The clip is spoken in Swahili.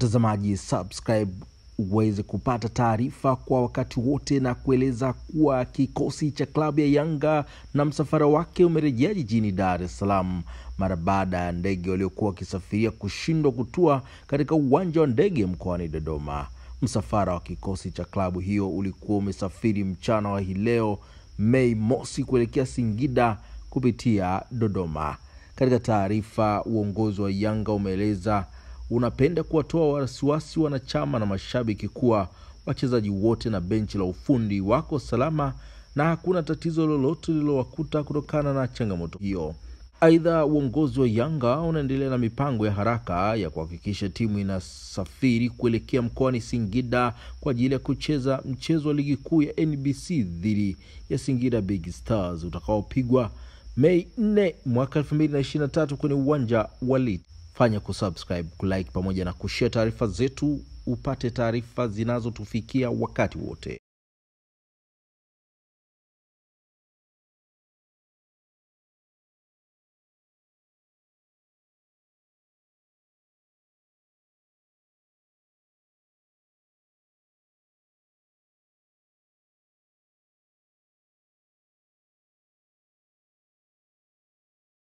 Mtazamaji, subscribe uweze kupata taarifa kwa wakati wote, na kueleza kuwa kikosi cha klabu ya Yanga na msafara wake umerejea jijini Dar es Salaam mara baada ya ndege waliokuwa wakisafiria kushindwa kutua katika uwanja wa ndege mkoani Dodoma. Msafara wa kikosi cha klabu hiyo ulikuwa umesafiri mchana wa hii leo Mei mosi kuelekea Singida kupitia Dodoma. Katika taarifa, uongozi wa Yanga umeeleza unapenda kuwatoa wasiwasi wanachama na mashabiki kuwa wachezaji wote na benchi la ufundi wako salama na hakuna tatizo lolote lililowakuta kutokana na changamoto hiyo. Aidha, uongozi wa Yanga unaendelea na mipango ya haraka ya kuhakikisha timu inasafiri kuelekea mkoani Singida kwa ajili ya kucheza mchezo wa ligi kuu ya NBC dhidi ya Singida Big Stars utakaopigwa Mei 4 mwaka 2023 kwenye uwanja wa Lit. Fanya kusubscribe, kulike pamoja na kushare taarifa zetu upate taarifa zinazotufikia wakati wote.